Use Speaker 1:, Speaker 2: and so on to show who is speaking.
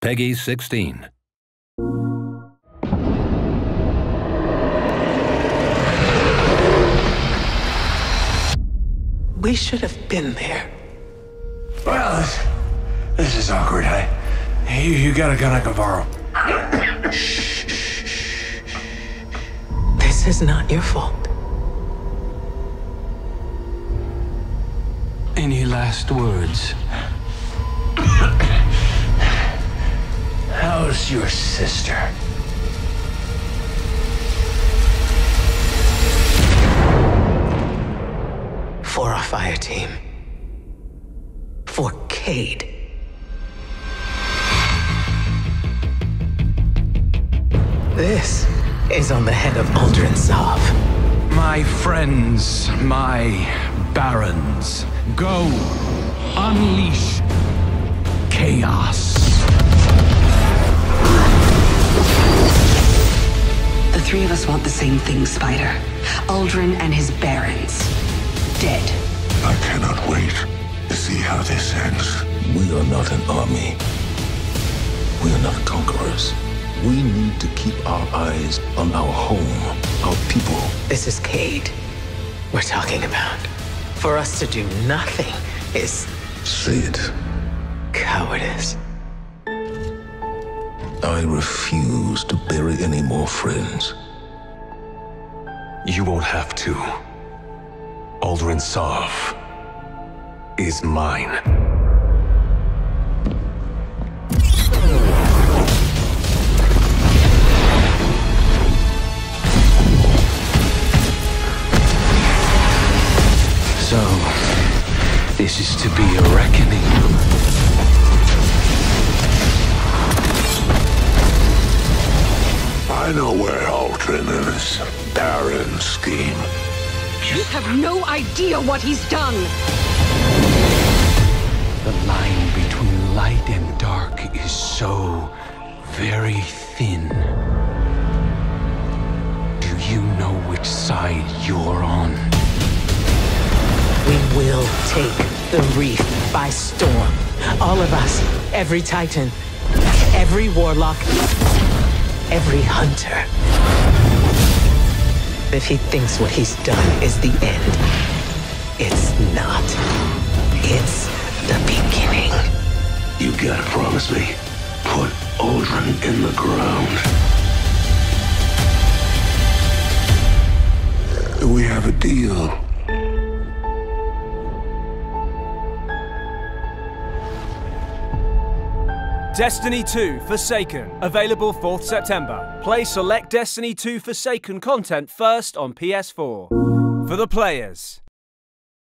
Speaker 1: Peggy 16.
Speaker 2: We should have been there.
Speaker 3: Well, this, this is awkward. I, you, you got a gun I can borrow. shh, shh, shh.
Speaker 2: This is not your fault.
Speaker 4: Any last words?
Speaker 3: How's your sister?
Speaker 2: For our fire team. For Cayde. This is on the head of Uldren Sov.
Speaker 4: My friends, my barons, go unleash chaos.
Speaker 5: Us want the same thing, Spider. Uldren and his barons. Dead.
Speaker 6: I cannot wait to see how this ends. We are not an army. We are not conquerors. We need to keep our eyes on our home, our people.
Speaker 2: This is Cayde we're talking about. For us to do nothing is
Speaker 6: Say it.
Speaker 2: cowardice.
Speaker 6: I refuse to bury any more friends.
Speaker 7: You won't have to. Uldren Sov is mine.
Speaker 4: So, this is to be a reckoning.
Speaker 6: Where Uldren Baron scheme.
Speaker 5: You have no idea what he's done.
Speaker 4: The line between light and dark is so very thin. Do you know which side you're on?
Speaker 2: We will take the reef by storm. All of us, every Titan, every Warlock, every Hunter. If he thinks what he's done is the end, it's not. It's the beginning.
Speaker 6: You gotta promise me. Put Uldren in the ground. We have a deal.
Speaker 8: Destiny 2 Forsaken, available 4th September. Play select Destiny 2 Forsaken content first on PS4. For the players.